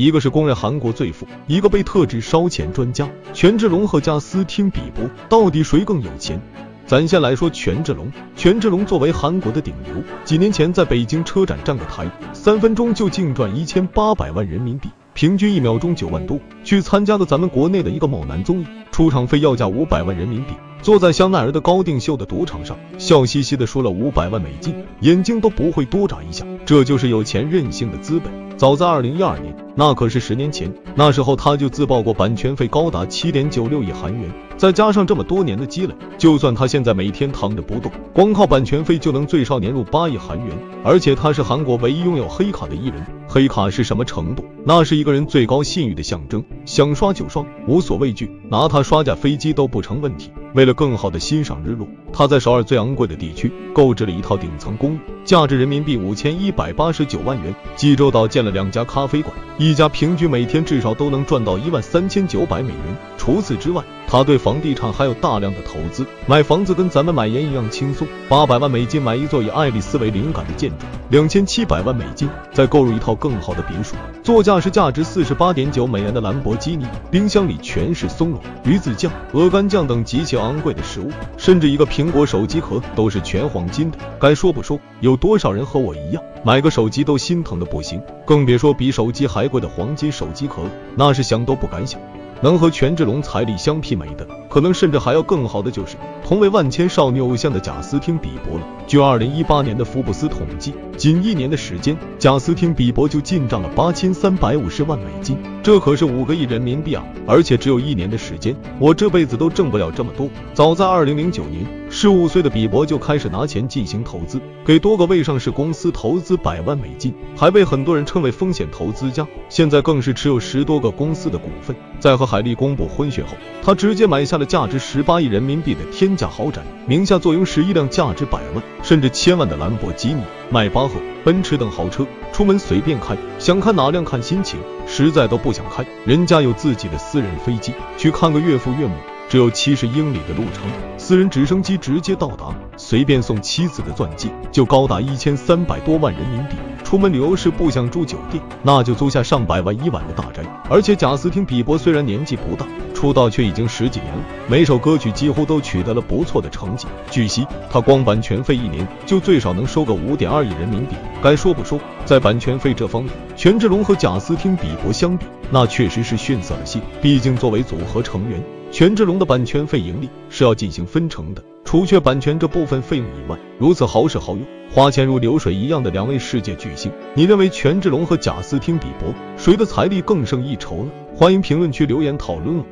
一个是公认韩国最富，一个被特指烧钱专家。权志龙和贾斯汀比伯到底谁更有钱？咱先来说权志龙。权志龙作为韩国的顶流，几年前在北京车展站个台，三分钟就净赚一千八百万人民币，平均一秒钟九万多。去参加了咱们国内的一个某男综艺，出场费要价五百万人民币。坐在香奈儿的高定秀的赌场上，笑嘻嘻的输了五百万美金，眼睛都不会多眨一下。这就是有钱任性的资本。早在二零一二年，那可是十年前，那时候他就自曝过版权费高达七点九六亿韩元，再加上这么多年的积累，就算他现在每天躺着不动，光靠版权费就能最少年入八亿韩元。而且他是韩国唯一拥有黑卡的艺人，黑卡是什么程度？那是一个人最高信誉的象征，想刷就刷，无所畏惧，拿它刷架飞机都不成问题。为了更好的欣赏日落，他在首尔最昂贵的地区购置了一套顶层公寓，价值人民币五千一百八十九万元。济州岛建了两家咖啡馆，一家平均每天至少都能赚到一万三千九百美元。除此之外，他对房地产还有大量的投资，买房子跟咱们买盐一样轻松。八百万美金买一座以爱丽丝为灵感的建筑，两千七百万美金再购入一套更好的别墅，座驾是价值四十八点九美元的兰博基尼，冰箱里全是松茸、鱼子酱、鹅肝酱等极其昂贵的食物，甚至一个苹果手机壳都是全黄金的。该说不说，有多少人和我一样，买个手机都心疼的不行，更别说比手机还贵的黄金手机壳了，那是想都不敢想。能和权志龙财力相媲美的，可能甚至还要更好的，就是同为万千少女偶像的贾斯汀比伯了。据二零一八年的福布斯统计，仅一年的时间，贾斯汀比伯就进账了八千三百五十万美金，这可是五个亿人民币啊！而且只有一年的时间，我这辈子都挣不了这么多。早在二零零九年，十五岁的比伯就开始拿钱进行投资，给多个未上市公司投资百万美金，还被很多人称为风险投资家。现在更是持有十多个公司的股份，在和海莉公布婚讯后，他直接买下了价值十八亿人民币的天价豪宅，名下坐拥十一辆价值百万甚至千万的兰博基尼、迈巴赫、奔驰等豪车，出门随便开，想开哪辆看心情，实在都不想开。人家有自己的私人飞机，去看个岳父岳母，只有七十英里的路程，私人直升机直接到达，随便送妻子的钻戒就高达一千三百多万人民币。出门旅游时不想住酒店，那就租下上百万一晚的大宅。而且贾斯汀比伯虽然年纪不大，出道却已经十几年了，每首歌曲几乎都取得了不错的成绩。据悉，他光版权费一年就最少能收个五点二亿人民币。该说不说，在版权费这方面，权志龙和贾斯汀比伯相比，那确实是逊色了些。毕竟作为组合成员，权志龙的版权费盈利是要进行分成的。除却版权这部分费用以外，如此好使好用、花钱如流水一样的两位世界巨星，你认为权志龙和贾斯汀比伯谁的财力更胜一筹呢？欢迎评论区留言讨论哦。